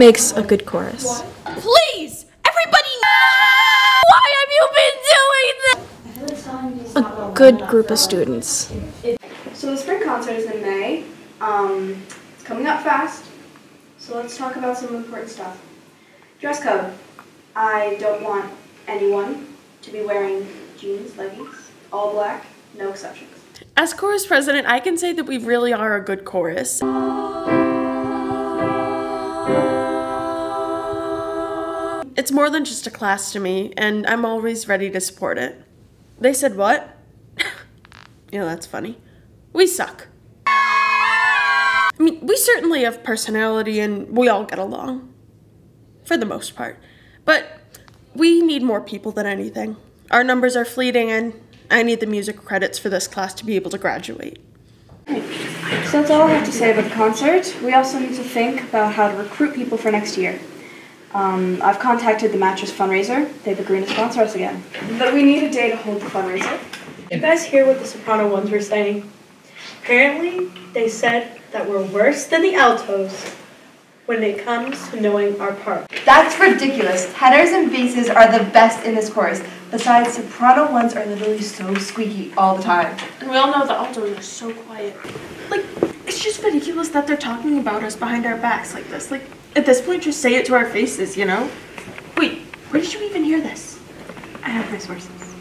What makes a good chorus? Please! Everybody Why have you been doing this? A good group of students. So the spring concert is in May. Um, it's coming up fast. So let's talk about some important stuff. Dress code. I don't want anyone to be wearing jeans, leggings, all black, no exceptions. As chorus president, I can say that we really are a good chorus. It's more than just a class to me, and I'm always ready to support it. They said what? yeah, that's funny. We suck. I mean, we certainly have personality and we all get along. For the most part. But we need more people than anything. Our numbers are fleeting and I need the music credits for this class to be able to graduate. So that's all I have to say about the concert. We also need to think about how to recruit people for next year. Um, I've contacted the Mattress Fundraiser. They've agreed to sponsor us again. But we need a day to hold the fundraiser. You guys hear what the soprano ones were saying? Apparently, they said that we're worse than the altos when it comes to knowing our part. That's ridiculous. Tenors and basses are the best in this chorus. Besides, soprano ones are literally so squeaky all the time. And we all know the altos are so quiet. Like, it's just ridiculous that they're talking about us behind our backs like this. Like, at this point, just say it to our faces, you know? Wait, where did you even hear this? I have my sources.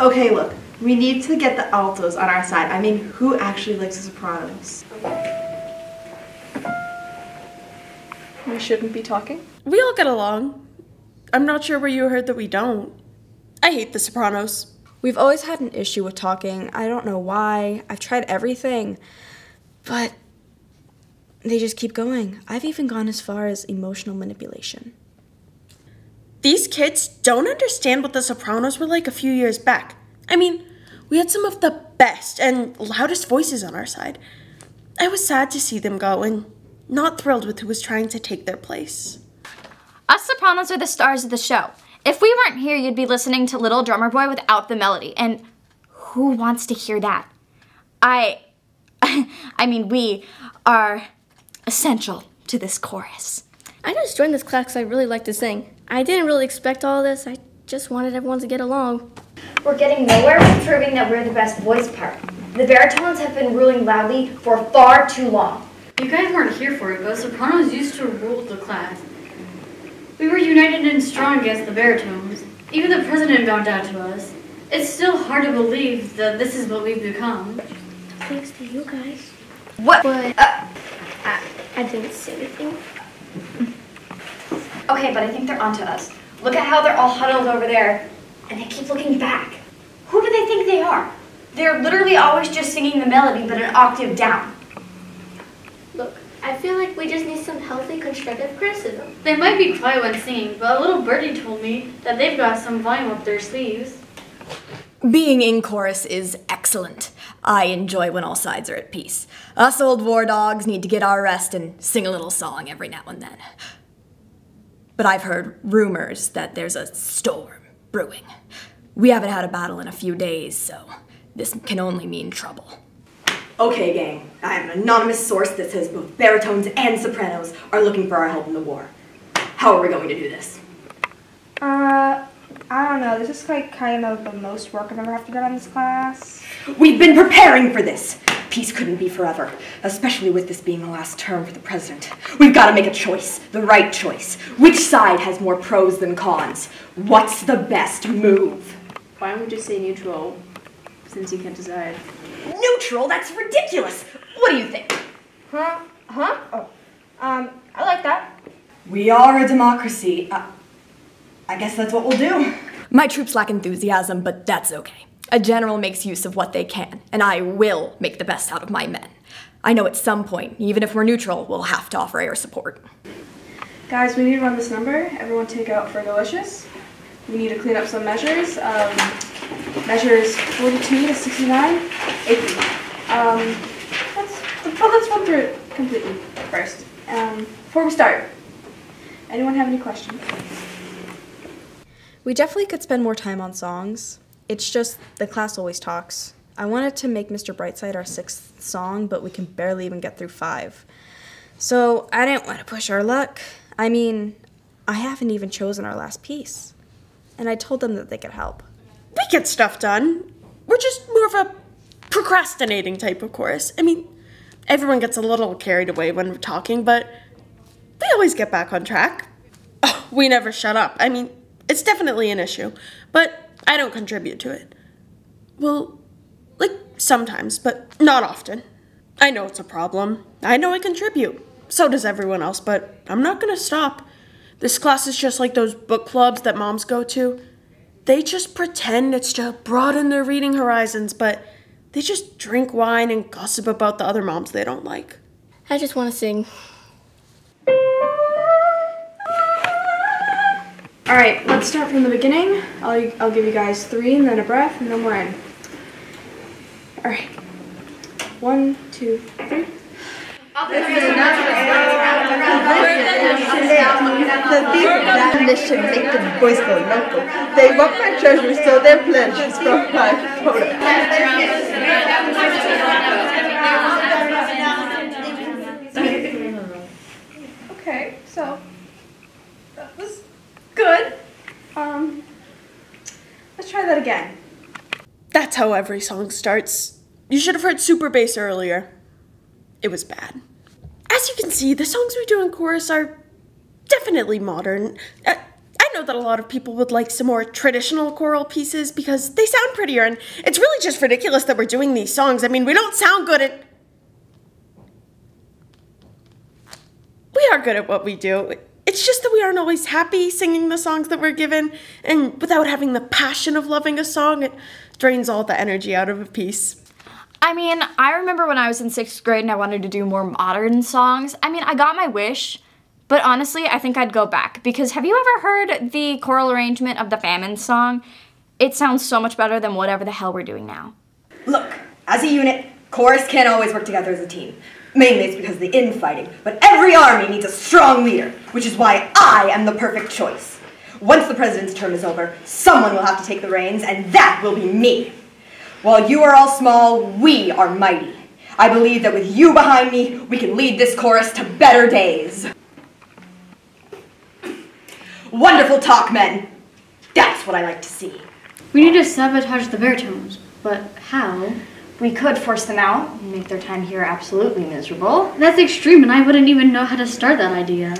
Okay, look. We need to get the altos on our side. I mean, who actually likes the sopranos? We shouldn't be talking. We all get along. I'm not sure where you heard that we don't. I hate the Sopranos. We've always had an issue with talking. I don't know why. I've tried everything. But they just keep going. I've even gone as far as emotional manipulation. These kids don't understand what the Sopranos were like a few years back. I mean, we had some of the best and loudest voices on our side. I was sad to see them go and not thrilled with who was trying to take their place. Us sopranos are the stars of the show. If we weren't here, you'd be listening to Little Drummer Boy without the melody. And who wants to hear that? I. I mean, we are essential to this chorus. I just joined this class because I really like to sing. I didn't really expect all this. I just wanted everyone to get along. We're getting nowhere with proving that we're the best voice part. The baritones have been ruling loudly for far too long. You guys weren't here for it, but sopranos used to rule the class. We were united and strong against the baritones. Even the president bowed down to us. It's still hard to believe that this is what we've become. Thanks to you guys. What? But Uh, I, I didn't say anything. okay, but I think they're onto us. Look at how they're all huddled over there, and they keep looking back. Who do they think they are? They're literally always just singing the melody, but an octave down. Look, I feel like we just need some healthy constructive criticism. They might be quiet when singing, but a little birdie told me that they've got some volume up their sleeves. Being in chorus is excellent. I enjoy when all sides are at peace. Us old war dogs need to get our rest and sing a little song every now and then. But I've heard rumors that there's a storm brewing. We haven't had a battle in a few days, so this can only mean trouble. Okay, gang. I have an anonymous source that says both baritones and sopranos are looking for our help in the war. How are we going to do this? Uh, I don't know. This is like kind of the most work I've ever have to do on this class. We've been preparing for this. Peace couldn't be forever, especially with this being the last term for the president. We've got to make a choice, the right choice. Which side has more pros than cons? What's the best move? Why don't we just say neutral, since you can't decide? Neutral? That's ridiculous. What do you think? Huh? Huh? Oh. Um, I like that. We are a democracy. Uh, I guess that's what we'll do. My troops lack enthusiasm, but that's okay. A general makes use of what they can, and I will make the best out of my men. I know at some point, even if we're neutral, we'll have to offer air support. Guys, we need to run this number. Everyone take out for delicious. We need to clean up some measures. Um, measures 42 to 69. AP. Um, let's, well, let's run through it completely first. Um, before we start, anyone have any questions? We definitely could spend more time on songs. It's just the class always talks. I wanted to make Mr. Brightside our sixth song, but we can barely even get through five. So I didn't want to push our luck. I mean, I haven't even chosen our last piece. And I told them that they could help. We get stuff done. We're just more of a procrastinating type of chorus. I mean, everyone gets a little carried away when we're talking, but we always get back on track. Oh, we never shut up. I mean, it's definitely an issue, but I don't contribute to it. Well, like sometimes, but not often. I know it's a problem. I know I contribute. So does everyone else, but I'm not gonna stop. This class is just like those book clubs that moms go to. They just pretend it's to broaden their reading horizons, but they just drink wine and gossip about the other moms they don't like. I just want to sing. All right, let's start from the beginning. I'll, I'll give you guys three and then a breath, and then we're in. All right. One, two, three. The boys go local. They my treasure, so their pledge is from my quota. Okay, so that was good. Um, let's try that again. That's how every song starts. You should have heard Super Bass earlier. It was bad. As you can see, the songs we do in chorus are definitely modern. Uh, I know that a lot of people would like some more traditional choral pieces because they sound prettier, and it's really just ridiculous that we're doing these songs. I mean, we don't sound good at. We are good at what we do. It's just that we aren't always happy singing the songs that we're given, and without having the passion of loving a song, it drains all the energy out of a piece. I mean, I remember when I was in sixth grade and I wanted to do more modern songs. I mean, I got my wish, but honestly, I think I'd go back because have you ever heard the choral arrangement of the Famine song? It sounds so much better than whatever the hell we're doing now. Look, as a unit, chorus can't always work together as a team. Mainly it's because of the infighting, but every army needs a strong leader, which is why I am the perfect choice. Once the president's term is over, someone will have to take the reins, and that will be me. While you are all small, we are mighty. I believe that with you behind me, we can lead this chorus to better days. Wonderful talk, men. That's what I like to see. We need to sabotage the baritones, but how? We could force them out and make their time here absolutely miserable. That's extreme, and I wouldn't even know how to start that idea.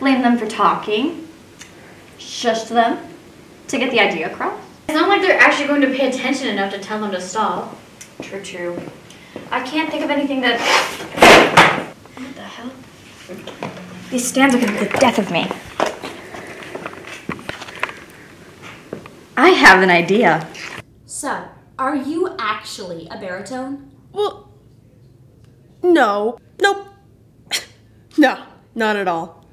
Blame them for talking. Shush them to get the idea across. It's not like they're actually going to pay attention enough to tell them to stop. True, true. I can't think of anything that. What the hell? These stands are gonna be the death of me. I have an idea. So, are you actually a baritone? Well, no. Nope. no, not at all.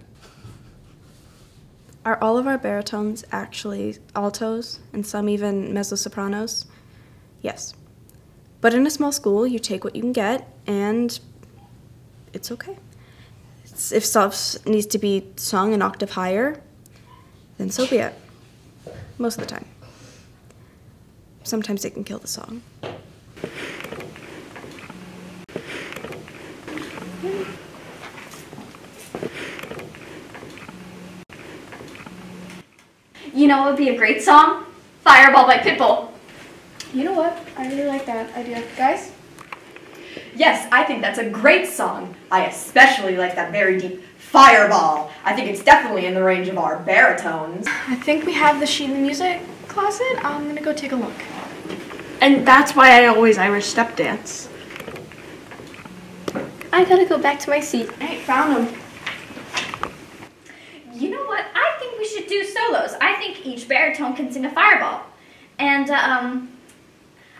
Are all of our baritones actually altos and some even mezzo-sopranos? Yes. But in a small school, you take what you can get and it's okay. If stuff needs to be sung an octave higher, then so be it. Most of the time. Sometimes it can kill the song. You know what would be a great song? Fireball by Pitbull. You know what? I really like that idea. Guys? Yes, I think that's a great song. I especially like that very deep fireball. I think it's definitely in the range of our baritones. I think we have the sheet in the music closet. I'm gonna go take a look. And that's why I always Irish step dance. I gotta go back to my seat. Hey, found them. You know what? I think we should do solos. I think each baritone can sing a fireball. And, um,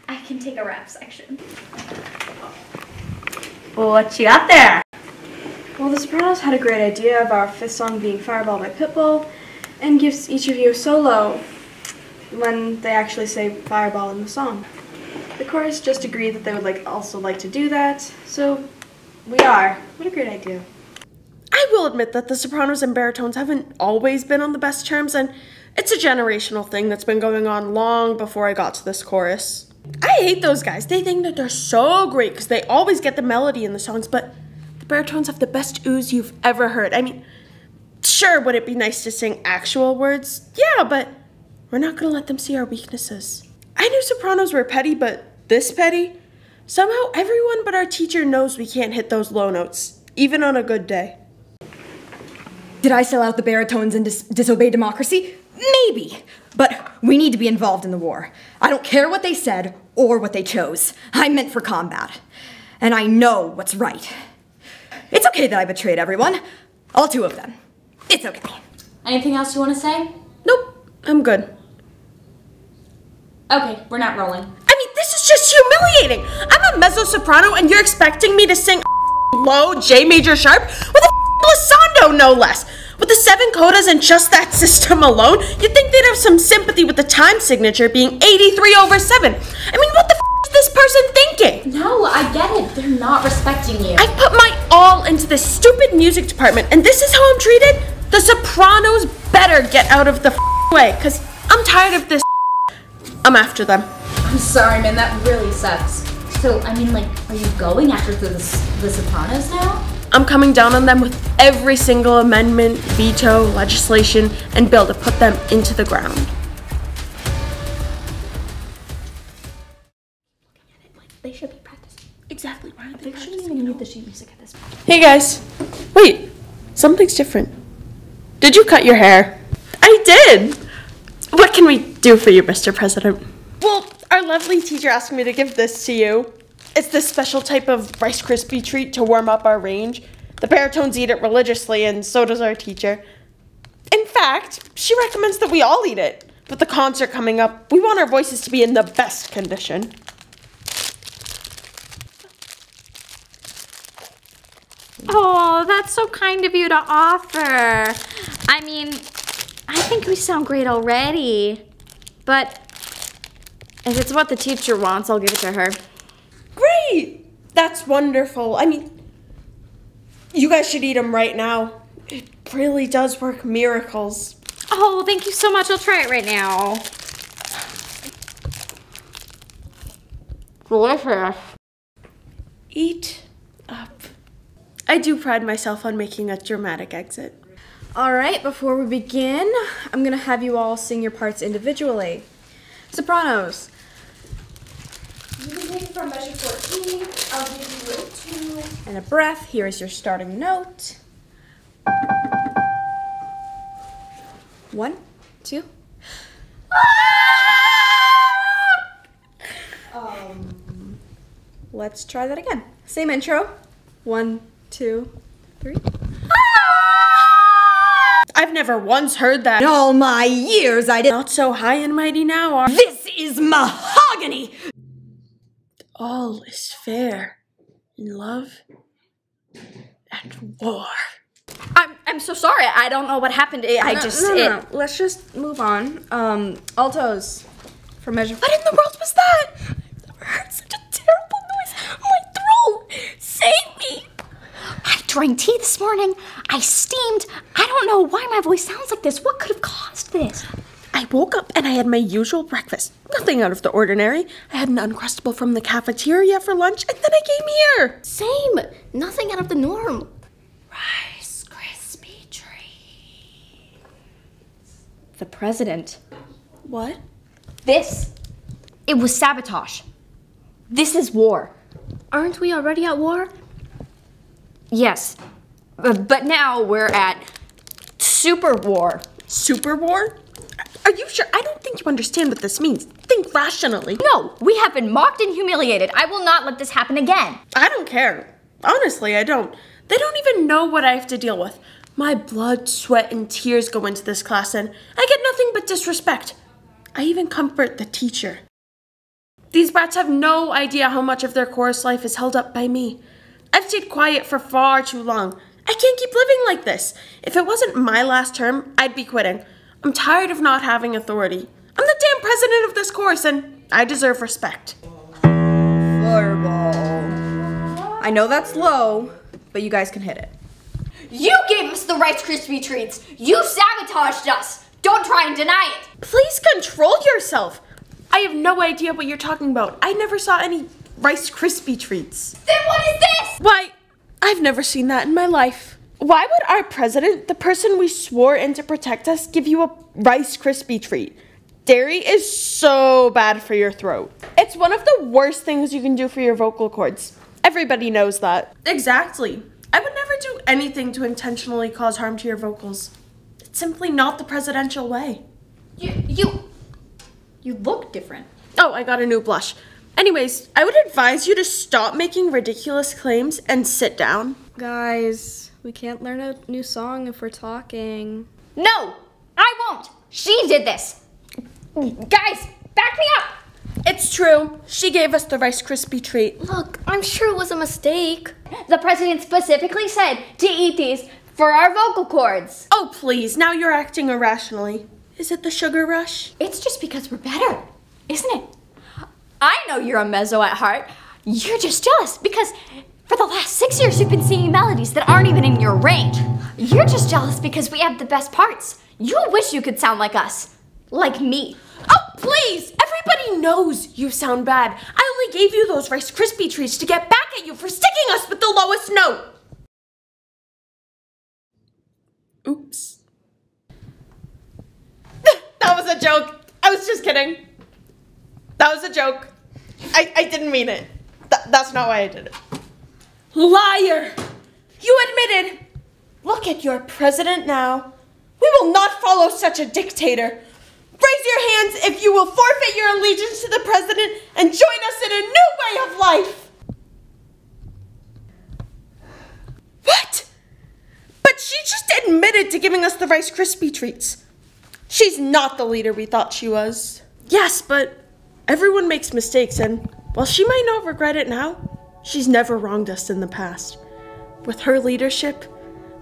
I can take a rap section. What you got there? Well, the Sopranos had a great idea of our fifth song being Fireball by Pitbull and gives each of you a solo when they actually say Fireball in the song. The chorus just agreed that they would like also like to do that, so we are. What a great idea. I will admit that the sopranos and baritones haven't always been on the best terms, and it's a generational thing that's been going on long before I got to this chorus. I hate those guys. They think that they're so great because they always get the melody in the songs, but the baritones have the best ooze you've ever heard. I mean, Sure, would it be nice to sing actual words? Yeah, but we're not gonna let them see our weaknesses. I knew sopranos were petty, but this petty? Somehow everyone but our teacher knows we can't hit those low notes, even on a good day. Did I sell out the baritones and dis- disobey democracy? Maybe. But we need to be involved in the war. I don't care what they said or what they chose. I'm meant for combat. And I know what's right. It's okay that I betrayed everyone. All two of them. It's okay. Anything else you want to say? Nope, I'm good. Okay, we're not rolling. I mean, this is just humiliating. I'm a mezzo soprano and you're expecting me to sing low J major sharp with a glissando, no less. With the seven codas and just that system alone, you'd think they'd have some sympathy with the time signature being 83 over 7. I mean, what the f is this person thinking? No, I get it. They're not respecting you. I've put my all into this stupid music department, and this is how I'm treated? The sopranos better get out of the way, because I'm tired of this. I'm after them. I'm sorry, man. That really sucks. So, I mean, like, are you going after the, the Sopranos now? I'm coming down on them with every single amendment, veto, legislation, and bill to put them into the ground. They should be practicing. Exactly. Why are They shouldn't even need the sheet music at this point. Hey guys. Wait, something's different. Did you cut your hair? I did. What can we do for you, Mr. President? Well, our lovely teacher asked me to give this to you. It's this special type of Rice Krispie treat to warm up our range. The baritones eat it religiously, and so does our teacher. In fact, she recommends that we all eat it. With the concert coming up, we want our voices to be in the best condition. Oh, that's so kind of you to offer. I mean, I think we sound great already. But if it's what the teacher wants, I'll give it to her. Great! That's wonderful. I mean, you guys should eat them right now. It really does work miracles. Oh, thank you so much. I'll try it right now. Delicious. Eat up. I do pride myself on making a dramatic exit. All right, before we begin, I'm going to have you all sing your parts individually. Sopranos. You can take from measure 14. I'll give you a two and a breath. Here is your starting note. One, two. Um, let's try that again. Same intro. One, two, three. I've never once heard that. In all my years, I did not so high and mighty now. Are This is mahogany. all is fair in love and war. I'm, I'm so sorry. I don't know what happened. I No, just. no, it, no, no. Let's just move on. Um, altos for measure. What in the world was that? I heard such a terrible noise. My throat. Save drank tea this morning. I steamed. I don't know why my voice sounds like this. What could have caused this? I woke up and I had my usual breakfast. Nothing out of the ordinary. I had an Uncrustable from the cafeteria for lunch, and then I came here. Same. Nothing out of the norm. Rice Krispie treat. The president. What? This. It was sabotage. This is war. Aren't we already at war? Yes. Uh, but now we're at super war. Super war? Are you sure? I don't think you understand what this means. Think rationally. No, we have been mocked and humiliated. I will not let this happen again. I don't care. Honestly, I don't. They don't even know what I have to deal with. My blood, sweat, and tears go into this class, and I get nothing but disrespect. I even comfort the teacher. These brats have no idea how much of their chorus life is held up by me. I've stayed quiet for far too long. I can't keep living like this. If it wasn't my last term, I'd be quitting. I'm tired of not having authority. I'm the damn president of this course, and I deserve respect. Floorball. I know that's low, but you guys can hit it. You gave us the Rice Krispie treats. You sabotaged us. Don't try and deny it. Please control yourself. I have no idea what you're talking about. I never saw any Rice Krispie treats. Then what is this? Why, I've never seen that in my life. Why would our president, the person we swore in to protect us, give you a Rice Krispie treat? Dairy is so bad for your throat. It's one of the worst things you can do for your vocal cords. Everybody knows that. Exactly. I would never do anything to intentionally cause harm to your vocals. It's simply not the presidential way. You, you, you look different. Oh, I got a new blush. Anyways, I would advise you to stop making ridiculous claims and sit down. Guys, we can't learn a new song if we're talking. No, I won't. She did this. Guys, back me up. It's true. She gave us the Rice Krispie treat. Look, I'm sure it was a mistake. The president specifically said to eat these for our vocal cords. Oh, please. Now you're acting irrationally. Is it the sugar rush? It's just because we're better, isn't it? I know you're a mezzo at heart. You're just jealous because for the last six years you've been singing melodies that aren't even in your range. You're just jealous because we have the best parts. You wish you could sound like us. Like me. Oh, please! Everybody knows you sound bad. I only gave you those Rice Krispie treats to get back at you for sticking us with the lowest note. Oops. that was a joke. I was just kidding. That was a joke. I, I didn't mean it. Th that's not why I did it. Liar! You admitted. Look at your president now. We will not follow such a dictator. Raise your hands if you will forfeit your allegiance to the president and join us in a new way of life. What? But she just admitted to giving us the Rice Krispie treats. She's not the leader we thought she was. Yes, but everyone makes mistakes, and while she might not regret it now, she's never wronged us in the past. With her leadership,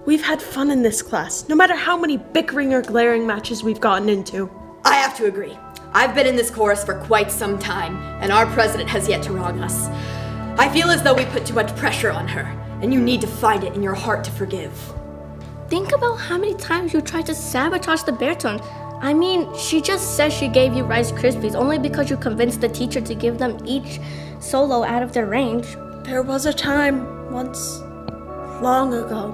we've had fun in this class, no matter how many bickering or glaring matches we've gotten into. I have to agree. I've been in this chorus for quite some time, and our president has yet to wrong us. I feel as though we put too much pressure on her, and you need to find it in your heart to forgive. Think about how many times you tried to sabotage the baritone. I mean, she just says she gave you Rice Krispies only because you convinced the teacher to give them each solo out of their range. There was a time once, long ago,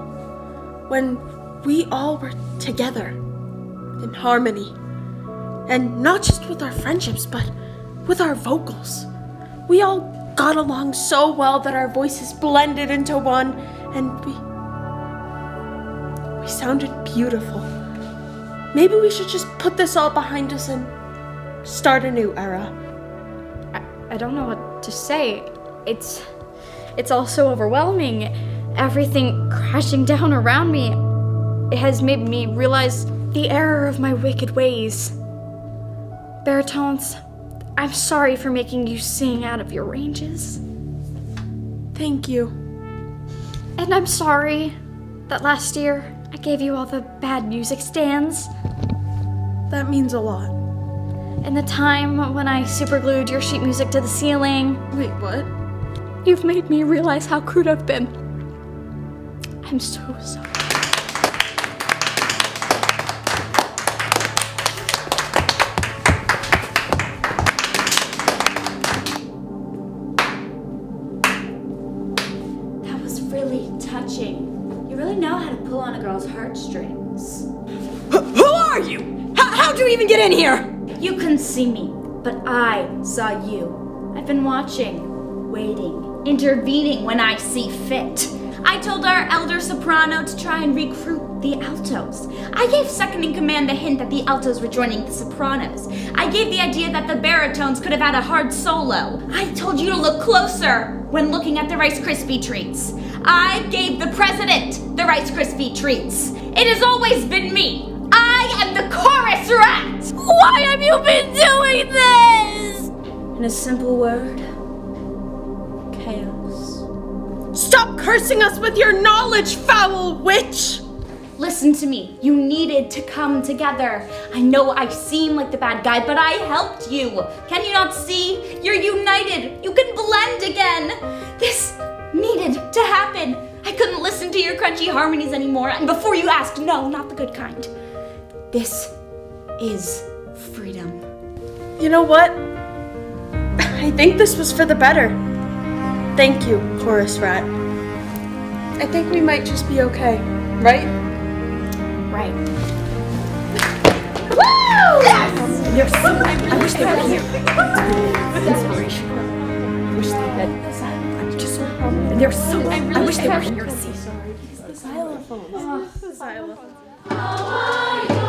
when we all were together, in harmony. And not just with our friendships, but with our vocals. We all got along so well that our voices blended into one, and we. we sounded beautiful. Maybe we should just put this all behind us and start a new era. I, I don't know what to say. It's. It's all so overwhelming. Everything crashing down around me. It has made me realize the error of my wicked ways. Baritones, I'm sorry for making you sing out of your ranges. Thank you. And I'm sorry that last year I gave you all the bad music stands. That means a lot. And the time when I superglued your sheet music to the ceiling. Wait, what? You've made me realize how crude I've been. I'm so sorry. In here? You couldn't see me, but I saw you. I've been watching, waiting, intervening when I see fit. I told our elder soprano to try and recruit the altos. I gave second in command the hint that the altos were joining the sopranos. I gave the idea that the baritones could have had a hard solo. I told you to look closer when looking at the Rice Krispie treats. I gave the president the Rice Krispie treats. It has always been me. Am the chorus rat. Why have you been doing this? In a simple word, chaos. Stop cursing us with your knowledge, foul witch! Listen to me. You needed to come together. I know I seem like the bad guy, but I helped you. Can you not see? You're united. You can blend again. This needed to happen. I couldn't listen to your crunchy harmonies anymore. And before you ask, no, not the good kind. This is freedom. You know what? I think this was for the better. Thank you, Chorus Rat. I think we might just be okay. Right? Right. Woo! Yes! They're. I wish they were here. Inspiration. I wish they had. I'm just. They're so. I wish they were here to see. Xylophones. The xylophones.